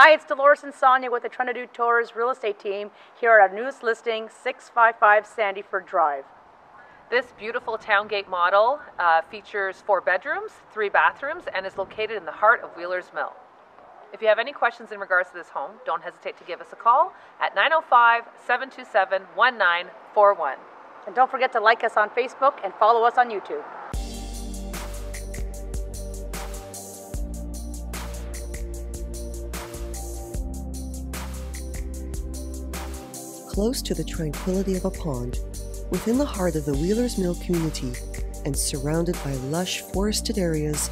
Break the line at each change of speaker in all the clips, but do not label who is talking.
Hi, it's Dolores and Sonia with the Trentadue Torres real estate team here at our newest listing, 655 Sandiford Drive.
This beautiful town gate model uh, features four bedrooms, three bathrooms, and is located in the heart of Wheler's Mill. If you have any questions in regards to this home, don't hesitate to give us a call at 905 727 1941.
And don't forget to like us on Facebook and follow us on YouTube.
Close to the tranquility of a pond, within the heart of the Whelers Mill community, and surrounded by lush forested areas,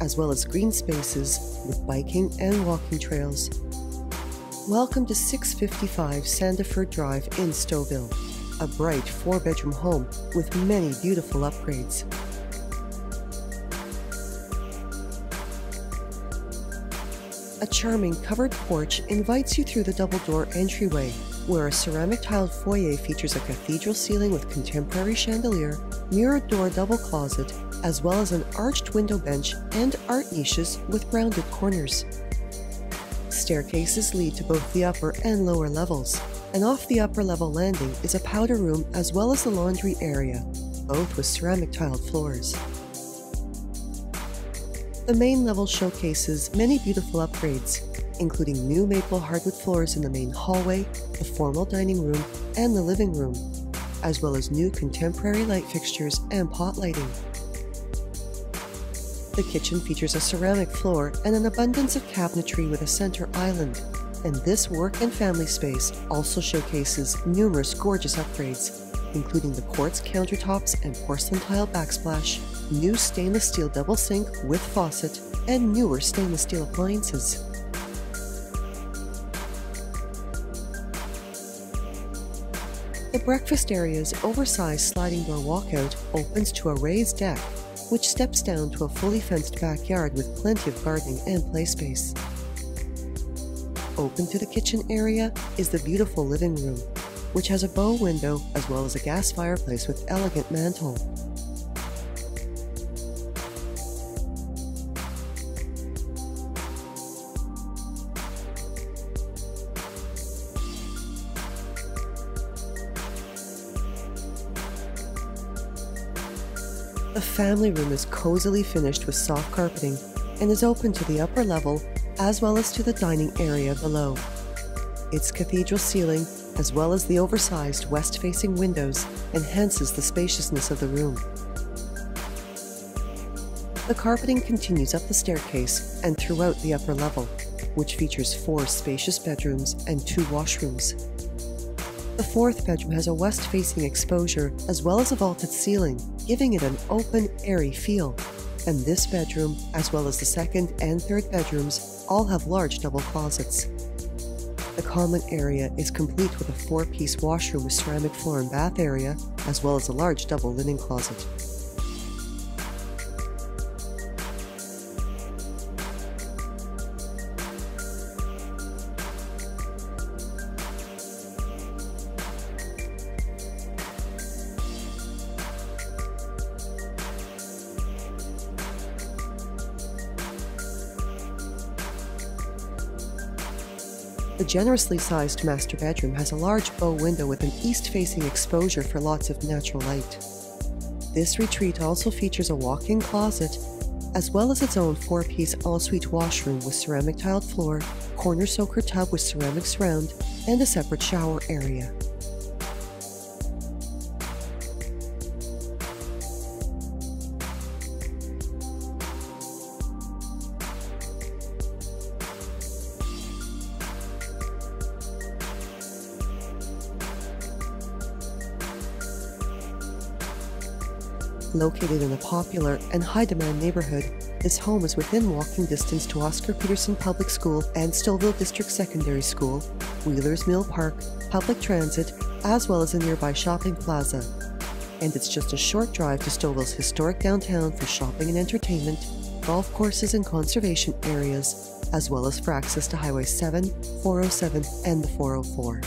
as well as green spaces with biking and walking trails. Welcome to 655 Sandiford Drive in Stouffville, a bright four bedroom home with many beautiful upgrades. A charming covered porch invites you through the double door entryway, where a ceramic tiled foyer features a cathedral ceiling with contemporary chandelier, mirrored door double closet, as well as an arched window bench and art niches with rounded corners. Staircases lead to both the upper and lower levels, and off the upper level landing is a powder room as well as the laundry area, both with ceramic tiled floors. The main level showcases many beautiful upgrades, including new maple hardwood floors in the main hallway, the formal dining room, and the living room, as well as new contemporary light fixtures and pot lighting. The kitchen features a ceramic floor and an abundance of cabinetry with a center island, and this work and family space also showcases numerous gorgeous upgrades, including the quartz countertops and porcelain tile backsplash, new stainless steel double sink with faucet, and newer stainless steel appliances. The breakfast area's oversized sliding door walkout opens to a raised deck, which steps down to a fully fenced backyard with plenty of gardening and play space. Open to the kitchen area is the beautiful living room, which has a bow window as well as a gas fireplace with elegant mantel. The family room is cozily finished with soft carpeting and is open to the upper level as well as to the dining area below. Its cathedral ceiling, as well as the oversized west facing windows, enhances the spaciousness of the room. The carpeting continues up the staircase and throughout the upper level, which features four spacious bedrooms and two washrooms. The fourth bedroom has a west facing exposure as well as a vaulted ceiling, giving it an open, airy feel. And this bedroom, as well as the second and third bedrooms, all have large double closets. The common area is complete with a four piece washroom with ceramic floor and bath area, as well as a large double linen closet. The generously sized master bedroom has a large bow window with an east facing exposure for lots of natural light. This retreat also features a walk in closet, as well as its own four piece ensuite washroom with ceramic tiled floor, corner soaker tub with ceramic surround, and a separate shower area. Located in a popular and high demand neighborhood, this home is within walking distance to Oscar Peterson Public School and Stouffville District Secondary School, Whelers Mill Park, public transit, as well as a nearby shopping plaza. And it's just a short drive to Stouffville's historic downtown for shopping and entertainment, golf courses and conservation areas, as well as for access to Highway 7, 407, and the 404.